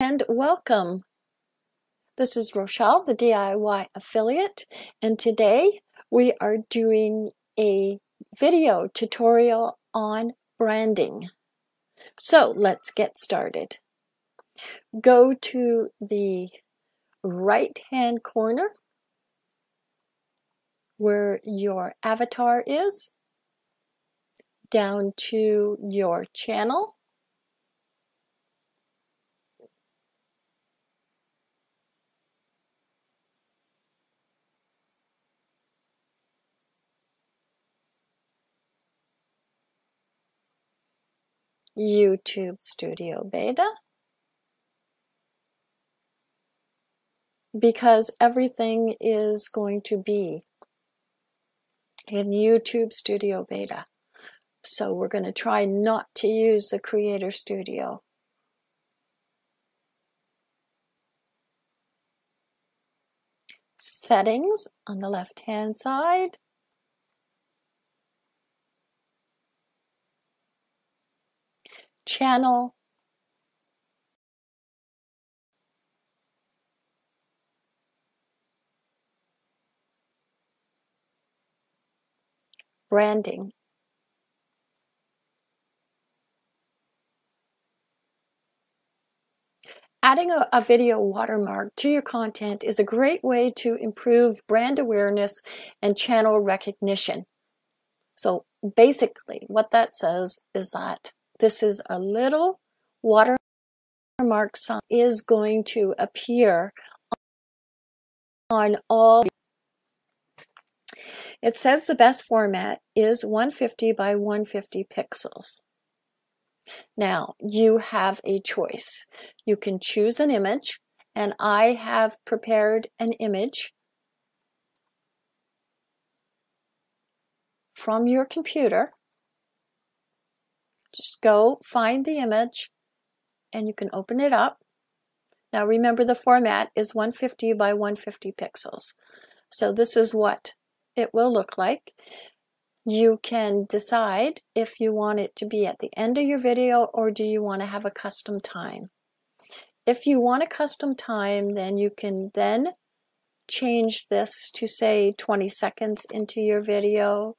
and welcome. This is Rochelle, the DIY affiliate, and today we are doing a video tutorial on branding. So let's get started. Go to the right hand corner where your avatar is, down to your channel YouTube Studio Beta because everything is going to be in YouTube Studio Beta. So we're going to try not to use the Creator Studio. Settings on the left hand side. Channel branding Adding a, a, video watermark to your content is a great way to improve brand awareness and channel recognition. So basically, what that says is that this is a little watermark sign is going to appear on all it says the best format is 150 by 150 pixels. Now, you have a choice. You can choose an image, and I have prepared an image from your computer. Just go find the image and you can open it up. Now remember the format is 150 by 150 pixels. So this is what it will look like. You can decide if you want it to be at the end of your video or do you want to have a custom time. If you want a custom time, then you can then change this to say 20 seconds into your video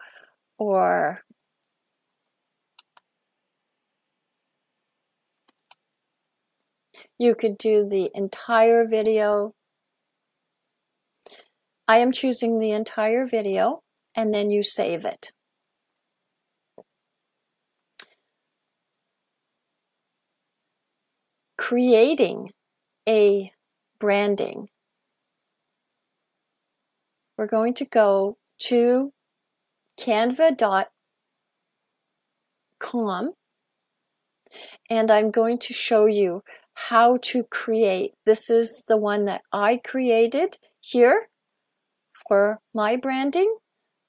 or You could do the entire video. I am choosing the entire video and then you save it. Creating a branding. We're going to go to canva.com and I'm going to show you how to create. This is the one that I created here for my branding,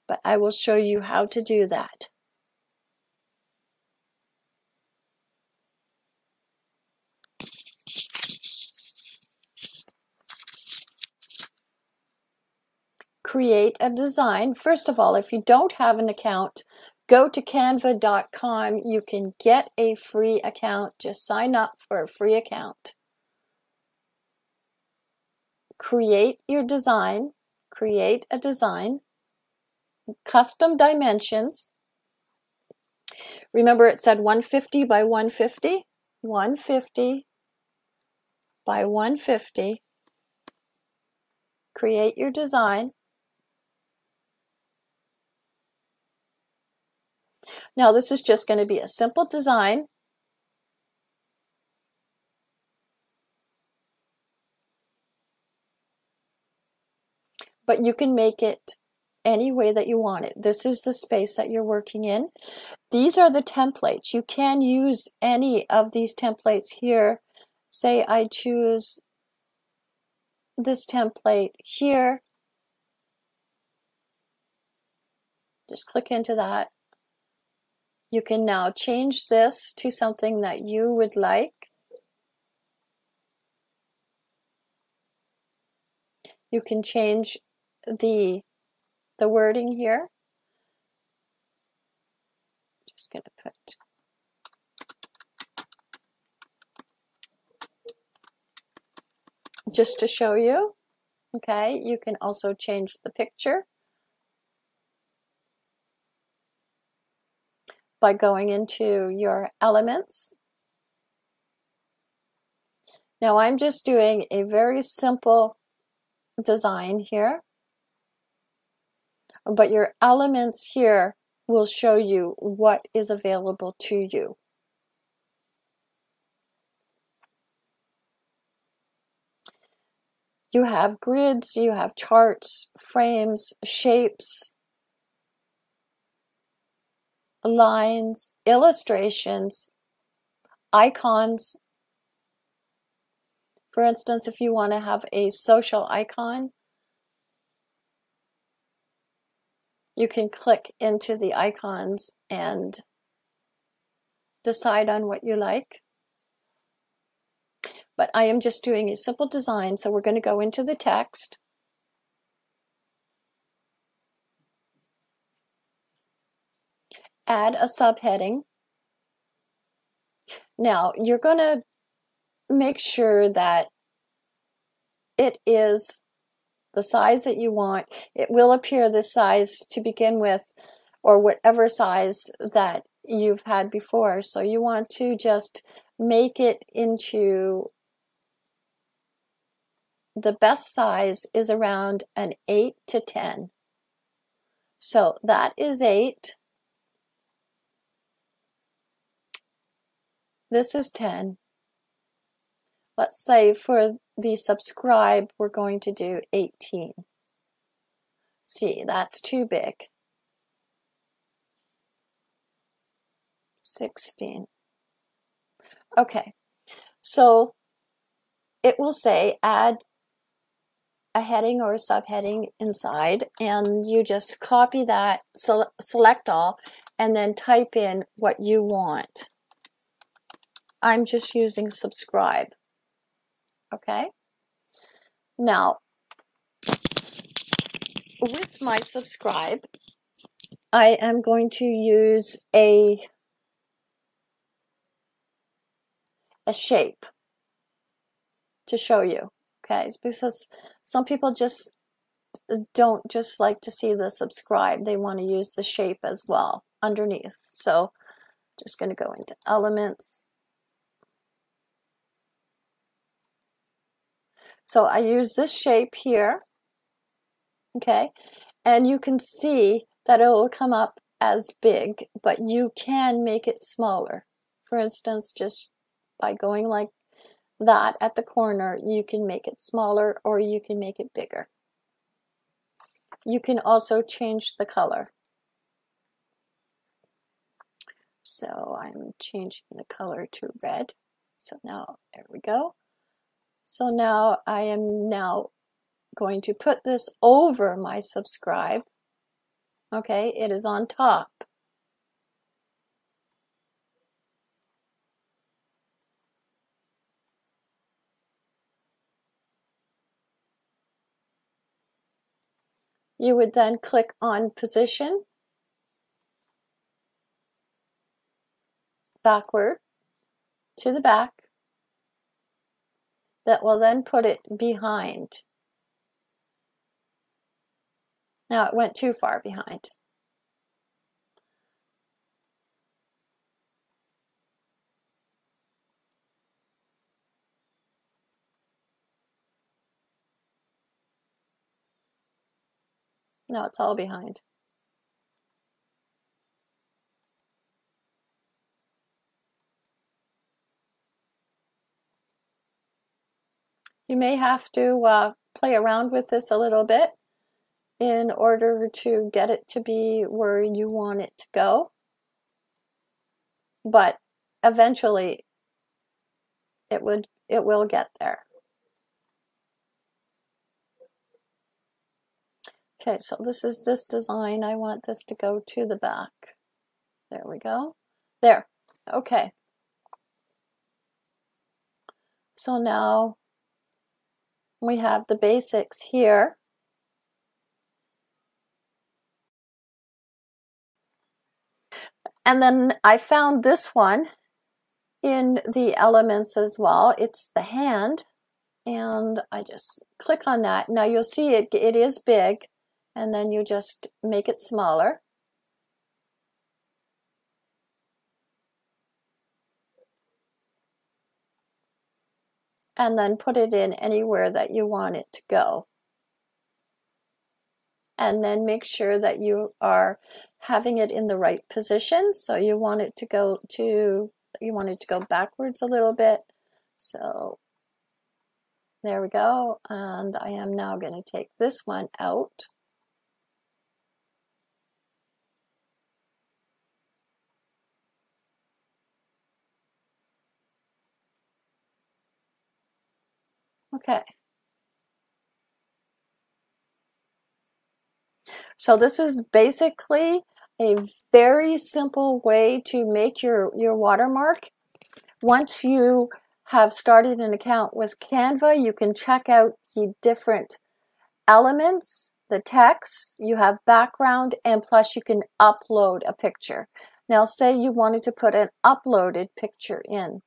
but I will show you how to do that. Create a design. First of all, if you don't have an account, go to canva.com. You can get a free account. Just sign up for a free account. Create your design. Create a design. Custom dimensions. Remember it said 150 by 150? 150 by 150. Create your design. Now this is just going to be a simple design. But you can make it any way that you want it. This is the space that you're working in. These are the templates. You can use any of these templates here. Say I choose this template here. Just click into that. You can now change this to something that you would like. You can change the, the wording here. Just going to put just to show you. Okay, you can also change the picture by going into your elements. Now I'm just doing a very simple design here, but your elements here will show you what is available to you. You have grids, you have charts, frames, shapes, lines, illustrations, icons. For instance, if you want to have a social icon, you can click into the icons and decide on what you like. But I am just doing a simple design, so we're going to go into the text. Add a subheading. Now, you're going to make sure that it is the size that you want. It will appear this size to begin with, or whatever size that you've had before. So you want to just make it into the best size is around an 8 to 10. So that is 8. This is 10. Let's say for the subscribe, we're going to do 18. See, that's too big. 16. Okay, so it will say add a heading or a subheading inside and you just copy that, select all, and then type in what you want. I'm just using subscribe. Okay? Now, with my subscribe, I am going to use a a shape to show you okay because some people just uh, don't just like to see the subscribe they want to use the shape as well underneath so just going to go into elements So I use this shape here, okay, and you can see that it will come up as big, but you can make it smaller. For instance, just by going like that at the corner, you can make it smaller or you can make it bigger. You can also change the color. So I'm changing the color to red. So now, there we go. So now I am now going to put this over my subscribe. Okay, it is on top. You would then click on position, backward, to the back, that will then put it behind. Now it went too far behind. No, it's all behind. You may have to uh, play around with this a little bit in order to get it to be where you want it to go. But eventually it would it will get there. Okay, so this is this design. I want this to go to the back. There we go. There. Okay. So now we have the basics here. And then I found this one in the elements as well. It's the hand. and I just click on that. Now you'll see it, it is big and then you just make it smaller. And then put it in anywhere that you want it to go. And then make sure that you are having it in the right position. So you want it to go to, you want it to go backwards a little bit. So there we go. And I am now going to take this one out. Okay. So this is basically a very simple way to make your, your watermark. Once you have started an account with Canva, you can check out the different elements, the text, you have background, and plus you can upload a picture. Now say you wanted to put an uploaded picture in.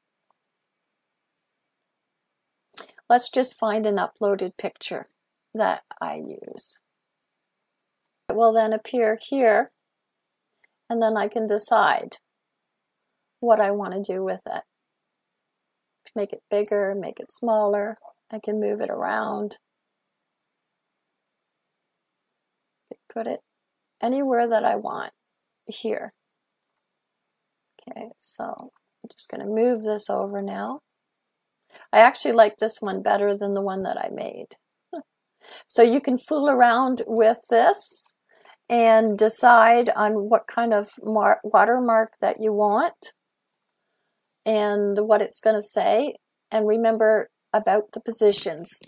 Let's just find an uploaded picture that I use. It will then appear here and then I can decide what I want to do with it. Make it bigger, make it smaller. I can move it around. Put it anywhere that I want here. Okay, so I'm just going to move this over now. I actually like this one better than the one that I made. So you can fool around with this and decide on what kind of watermark that you want and what it's going to say. And remember about the positions.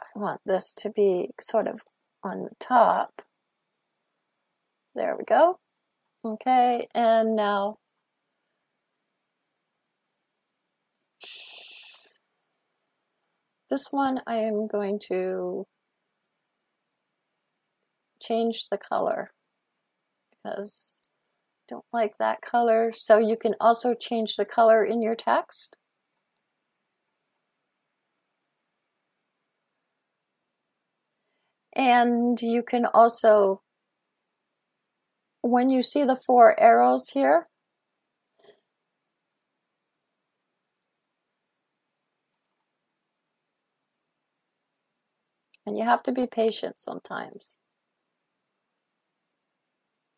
I want this to be sort of on the top. There we go. Okay, and now this one I am going to change the color because I don't like that color. So you can also change the color in your text. And you can also when you see the four arrows here, and you have to be patient sometimes.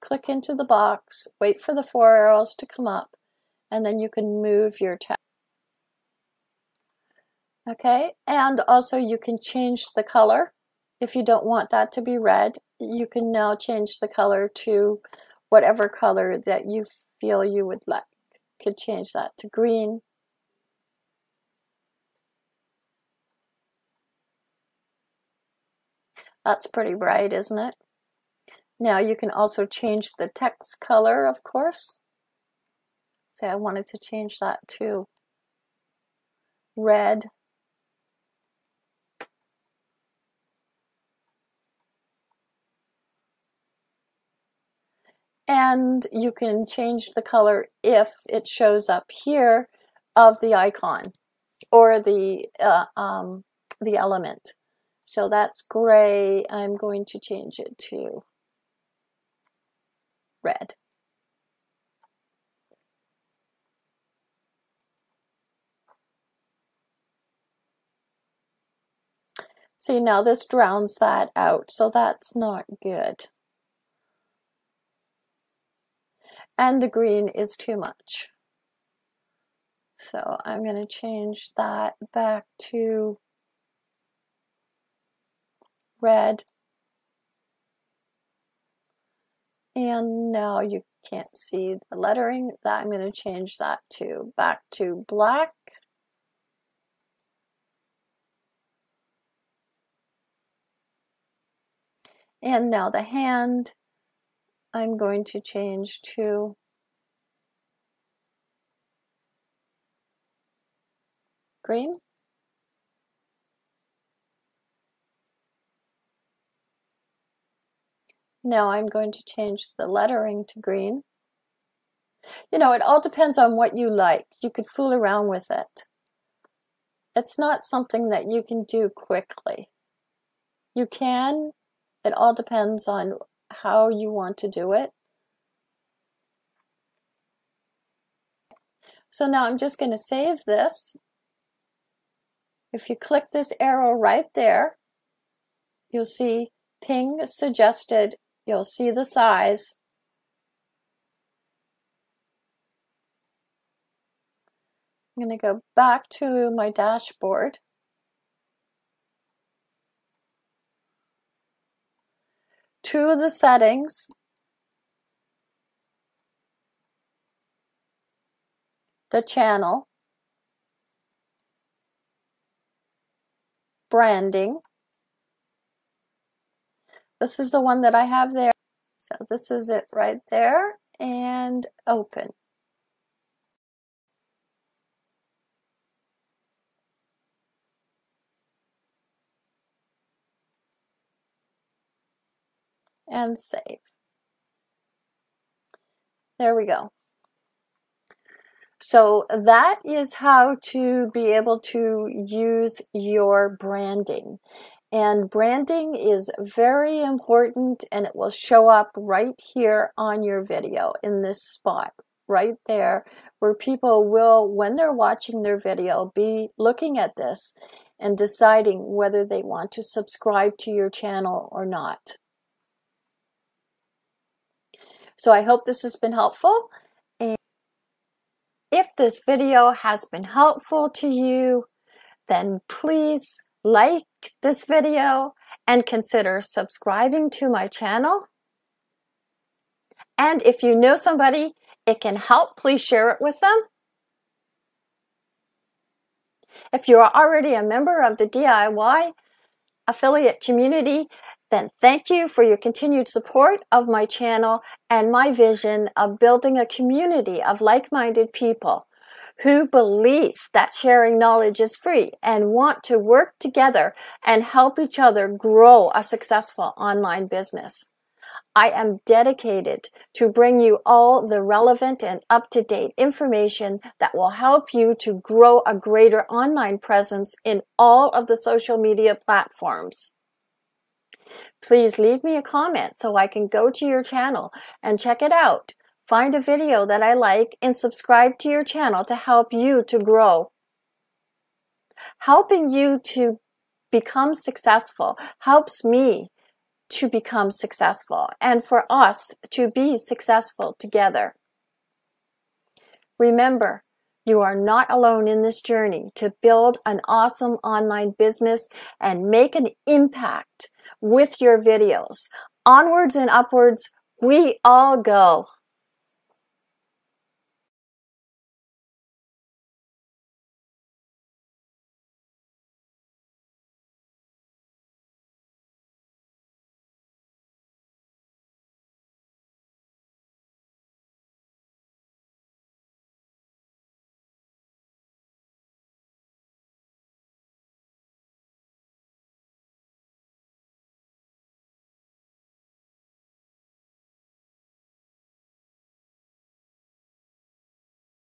Click into the box, wait for the four arrows to come up, and then you can move your text. Okay, and also you can change the color. If you don't want that to be red, you can now change the color to whatever color that you feel you would like. Could change that to green. That's pretty bright, isn't it? Now you can also change the text color, of course. Say I wanted to change that to red and you can change the color if it shows up here of the icon or the uh, um, the element. So that's gray. I'm going to change it to red. See, now this drowns that out, so that's not good. And the green is too much. So I'm going to change that back to red. And now you can't see the lettering. That I'm going to change that to back to black. And now the hand I'm going to change to green. Now I'm going to change the lettering to green. You know, it all depends on what you like. You could fool around with it. It's not something that you can do quickly. You can, it all depends on how you want to do it. So now I'm just going to save this. If you click this arrow right there, you'll see PNG suggested. You'll see the size. I'm going to go back to my dashboard. To the settings, the channel, branding. This is the one that I have there. So this is it right there and open. And save. There we go. So that is how to be able to use your branding. And branding is very important and it will show up right here on your video in this spot right there where people will, when they're watching their video, be looking at this and deciding whether they want to subscribe to your channel or not. So I hope this has been helpful. And If this video has been helpful to you, then please like this video and consider subscribing to my channel. And if you know somebody it can help, please share it with them. If you are already a member of the DIY affiliate community, then thank you for your continued support of my channel and my vision of building a community of like-minded people who believe that sharing knowledge is free and want to work together and help each other grow a successful online business. I am dedicated to bring you all the relevant and up-to-date information that will help you to grow a greater online presence in all of the social media platforms please leave me a comment so I can go to your channel and check it out. Find a video that I like and subscribe to your channel to help you to grow. Helping you to become successful helps me to become successful and for us to be successful together. Remember, you are not alone in this journey to build an awesome online business and make an impact with your videos. Onwards and upwards, we all go.